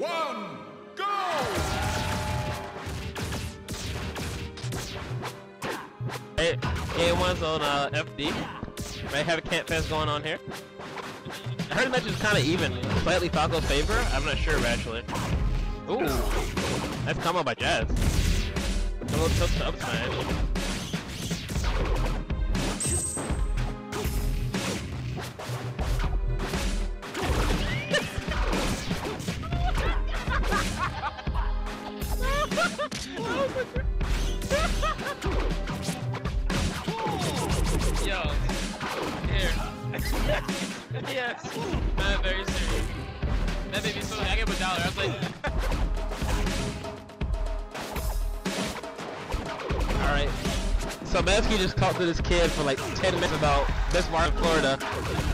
one, go! Hey, game one's on uh, FD. May have a camp fest going on here. I heard the match kind of even, slightly Falco's favor. I'm not sure actually. Ooh, that's combo by Jazz. A little tilt to up smash. Yo, here. yes. Man, very serious. That made me so. I gave a dollar. I was like, Alright. So Mansky just talked to this kid for like 10 minutes about this bar in Florida,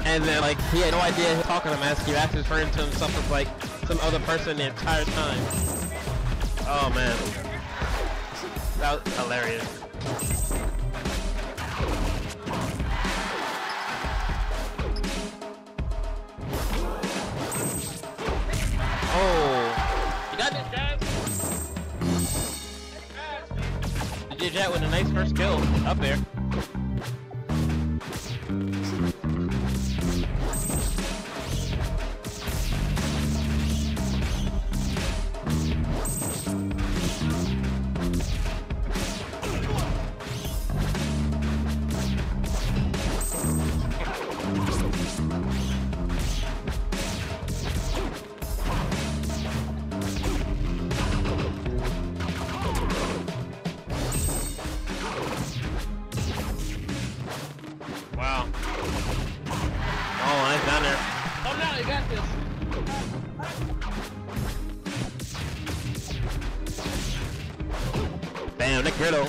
and then like he had no idea he was talking to Mansky. Actually referring to himself as like some other person the entire time. Oh man. That was hilarious. Oh. You got this, Jazz? You did that with a nice first kill up there. Down there. oh no, you got this. Damn, Nick Riddle.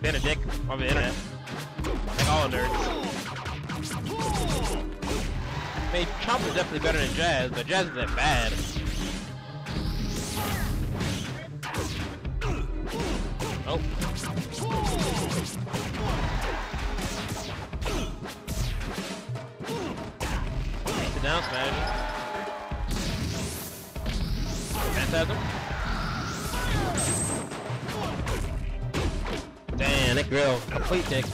Been a dick on the internet. Like all nerds. I mean, Chomp is definitely better than Jazz, but Jazz isn't bad. Oh. Down smash. Phantasm. Damn, that grill. Complete dick.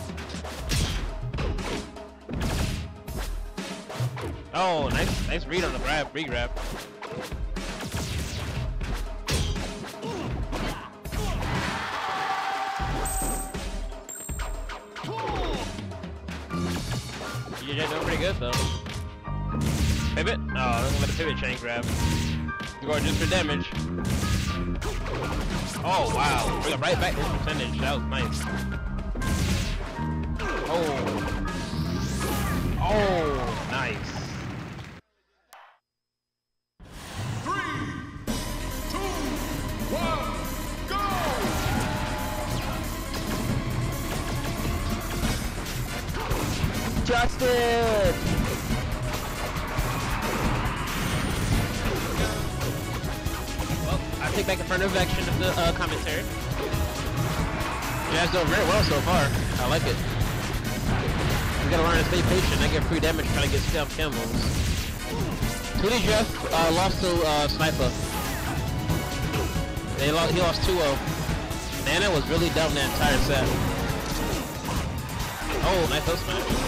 Oh, nice, nice read on the grab, re-grab. You're doing pretty good though. Pivot? Oh, I'm gonna pivot chain grab. You're going just for damage. Oh wow, bring it right back to percentage. That was nice. Oh. Oh, nice. Three, two, one, go! Justin! Take back a further action of the uh, commentary. You guys doing very well so far. I like it. We gotta learn to stay patient. I get free damage trying to get stealth combos. 2D Jeff uh, lost to uh, Sniper. They lo he lost 2-0. Nana was really dumb that entire set. Oh, nice up smash.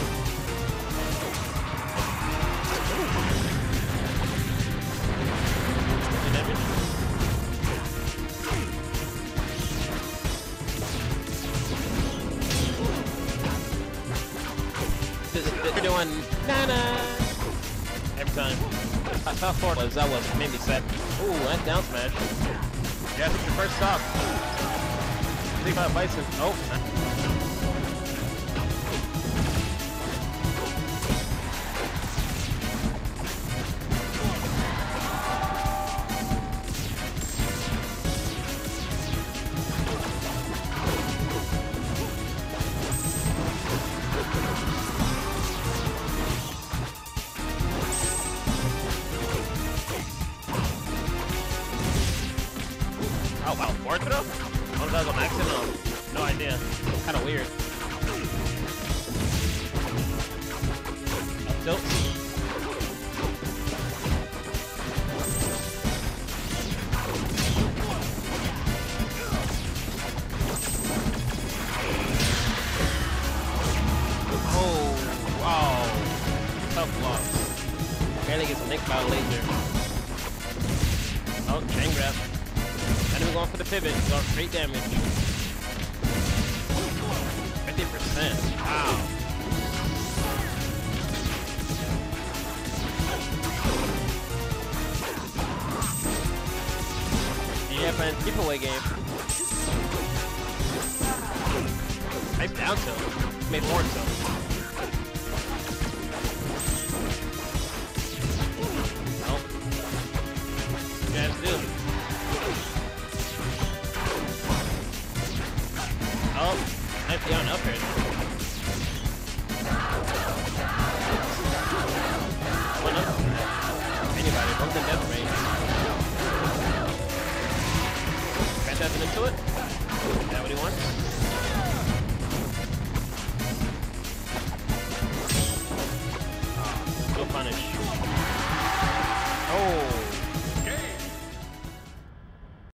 They're Nana every time. I thought Ford was that was made me set. Ooh, that down smash. Yeah, that's your first stop. Think about Bison. Oh. Bar throw? Oh, that was an accident? No idea. Kinda weird. Nope. Oh, Barely gets nicked by a laser. Oh, chain grab. Not even going for the pivot. Going straight damage. 50%. Wow. Yeah, playing giveaway game. Nice down tilt. Made more tilt. Phantasm into it. Is that what he wants?